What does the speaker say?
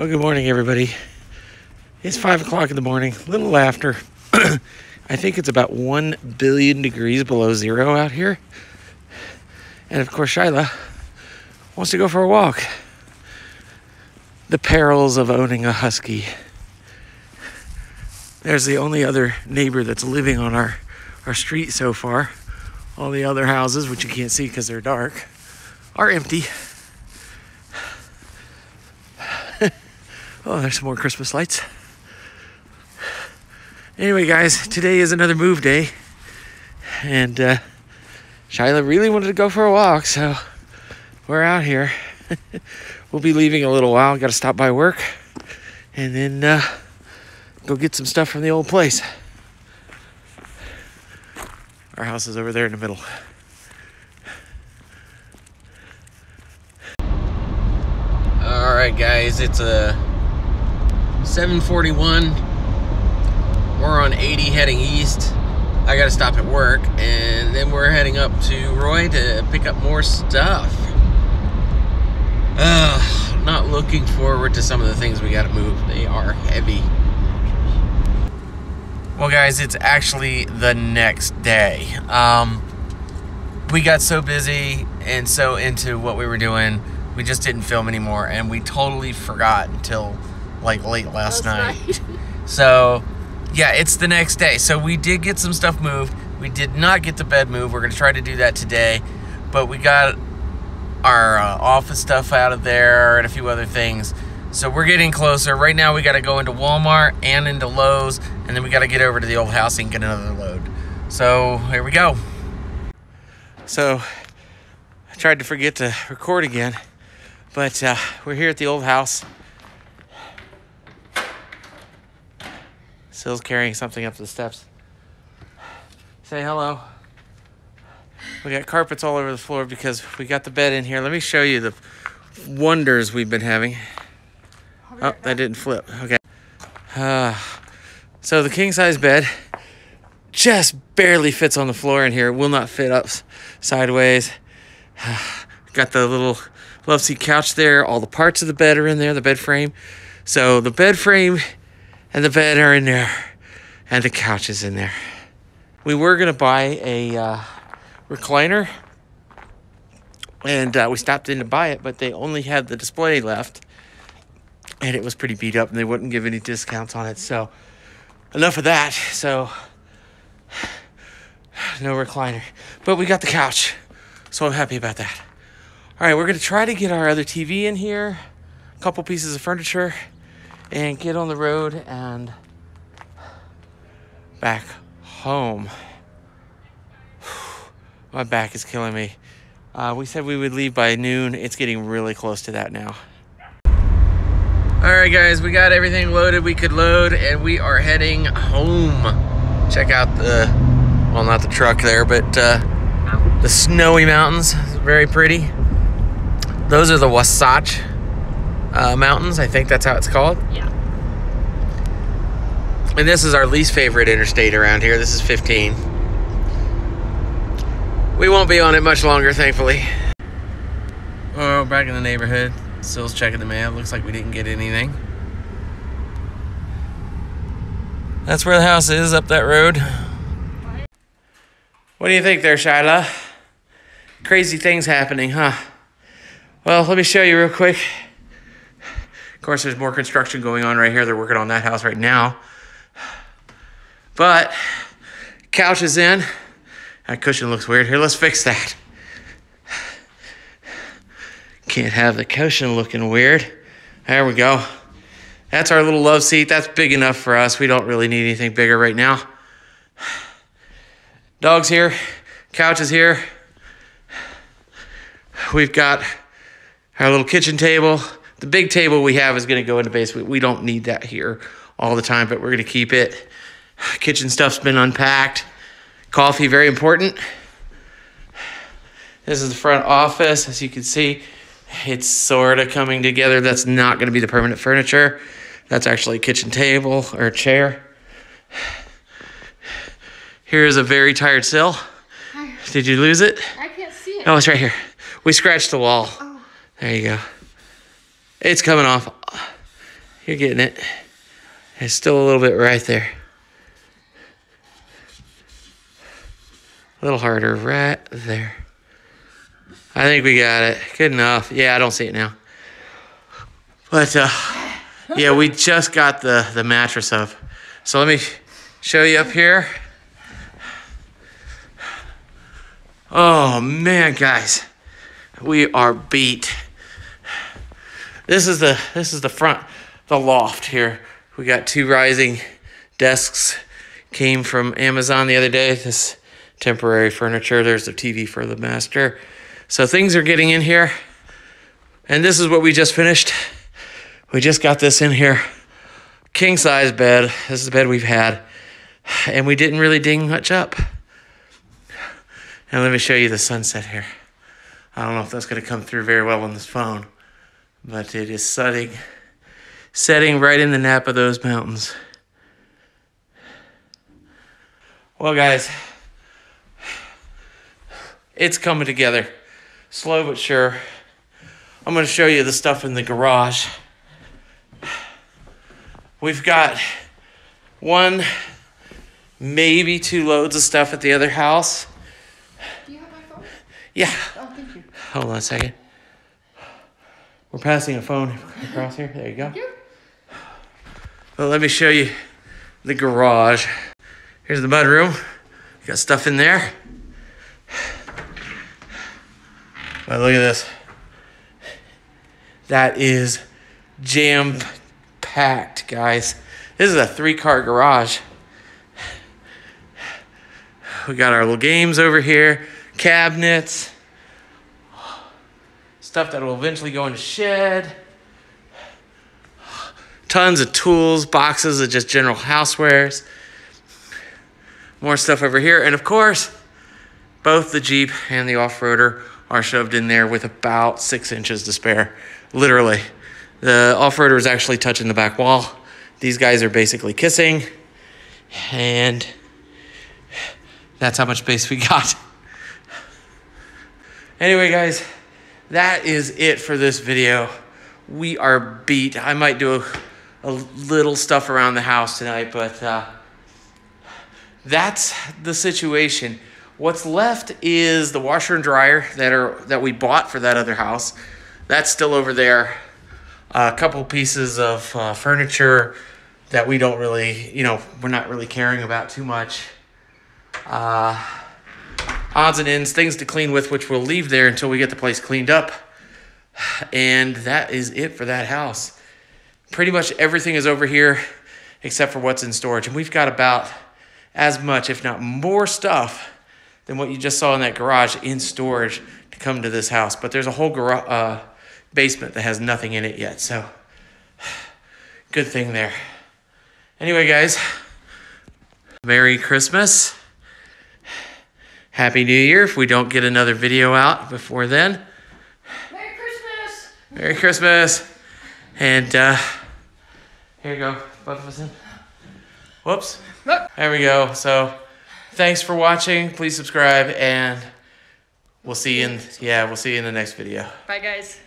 Oh, good morning, everybody. It's five o'clock in the morning. a Little after. I think it's about one billion degrees below zero out here. And of course, Shyla wants to go for a walk. The perils of owning a husky. There's the only other neighbor that's living on our, our street so far. All the other houses, which you can't see because they're dark, are empty. Oh, there's some more Christmas lights. Anyway, guys, today is another move day. And uh, Shyla really wanted to go for a walk, so we're out here. we'll be leaving a little while. Got to stop by work and then uh, go get some stuff from the old place. Our house is over there in the middle. All right, guys, it's a 741. We're on 80 heading east. I got to stop at work, and then we're heading up to Roy to pick up more stuff. Not looking forward to some of the things we got to move. They are heavy. Well, guys, it's actually the next day. Um, we got so busy and so into what we were doing, we just didn't film anymore, and we totally forgot until like late last, night. night. So, yeah, it's the next day. So we did get some stuff moved. We did not get the bed moved. We're gonna try to do that today, but we got our uh, office stuff out of there and a few other things. So we're getting closer. Right now, we got to go into Walmart and into Lowe's, and then we got to get over to the old house and get another load. So here we go. So I tried to forget to record again, but uh, we're here at the old house. Sill's carrying something up the steps. Say hello. We got carpets all over the floor because we got the bed in here. Let me show you the wonders we've been having. Oh, that didn't flip. Okay. Uh, so the king size bed just barely fits on the floor in here. It will not fit up sideways. Got the little love seat couch there. All the parts of the bed are in there, the bed frame. So the bed frame and the bed are in there, and the couch is in there. We were gonna buy a uh, recliner, and uh, we stopped in to buy it, but they only had the display left, and it was pretty beat up, and they wouldn't give any discounts on it. So enough of that. So no recliner, but we got the couch, so I'm happy about that. All right, we're gonna try to get our other TV in here, a couple pieces of furniture, and get on the road and back home. My back is killing me. Uh, we said we would leave by noon. It's getting really close to that now. All right, guys, we got everything loaded we could load, and we are heading home. Check out the, well, not the truck there, but uh, the snowy mountains. Very pretty. Those are the Wasatch uh, Mountains. I think that's how it's called. Yeah. And this is our least favorite interstate around here. This is 15. We won't be on it much longer, thankfully. Oh, back in the neighborhood. Sill's checking the mail. Looks like we didn't get anything. That's where the house is, up that road. What do you think there, Shyla? Crazy things happening, huh? Well, let me show you real quick. Of course, there's more construction going on right here. They're working on that house right now. But couch is in. That cushion looks weird. Here, let's fix that. Can't have the cushion looking weird. There we go. That's our little love seat. That's big enough for us. We don't really need anything bigger right now. Dog's here. Couch is here. We've got our little kitchen table. The big table we have is going to go in the basement. We don't need that here all the time, but we're going to keep it. Kitchen stuff's been unpacked. Coffee, very important. This is the front office. As you can see, it's sort of coming together. That's not going to be the permanent furniture. That's actually a kitchen table or a chair. Here is a very tired Sill. Did you lose it? I can't see it. Oh, it's right here. We scratched the wall. Oh. There you go. It's coming off. You're getting it. It's still a little bit right there. A little harder right there. I think we got it. Good enough. Yeah, I don't see it now. But uh, yeah, we just got the, the mattress up. So let me show you up here. Oh man, guys, we are beat. This is the this is the front, the loft here. We got two rising desks. Came from Amazon the other day. This temporary furniture. There's the TV for the master. So things are getting in here. And this is what we just finished. We just got this in here. King size bed. This is the bed we've had. And we didn't really ding much up. And let me show you the sunset here. I don't know if that's going to come through very well on this phone, but it is setting, setting right in the nap of those mountains. Well, guys, it's coming together, slow but sure. I'm going to show you the stuff in the garage. We've got one, maybe two loads of stuff at the other house. Do you have my phone? Yeah. Oh, thank you. Hold on a second. We're passing a phone across here. There you go. Well, let me show you the garage. Here's the mudroom. Got stuff in there. But look at this. That is jam packed, guys. This is a three car garage. We got our little games over here, cabinets, stuff that will eventually go in the shed. Tons of tools, boxes of just general housewares. More stuff over here. And of course, both the Jeep and the off roader are shoved in there with about six inches to spare. Literally. The off roader is actually touching the back wall. These guys are basically kissing. And that's how much space we got. Anyway, guys, that is it for this video. We are beat. I might do a, a little stuff around the house tonight, but uh, that's the situation. What's left is the washer and dryer that are that we bought for that other house. That's still over there. a couple pieces of uh, furniture that we don't really, you know, we're not really caring about too much. Uh, odds and ends, things to clean with, which we'll leave there until we get the place cleaned up. And that is it for that house. Pretty much everything is over here except for what's in storage. And we've got about as much, if not more stuff than what you just saw in that garage in storage to come to this house. But there's a whole garage, uh, basement that has nothing in it yet. So good thing there. Anyway, guys, Merry Christmas. Happy New Year if we don't get another video out before then. Merry Christmas. Merry Christmas. And uh, here you go, both of us in. Whoops. There we go. So thanks for watching. Please subscribe and we'll see you in yeah, we'll see you in the next video. Bye, guys.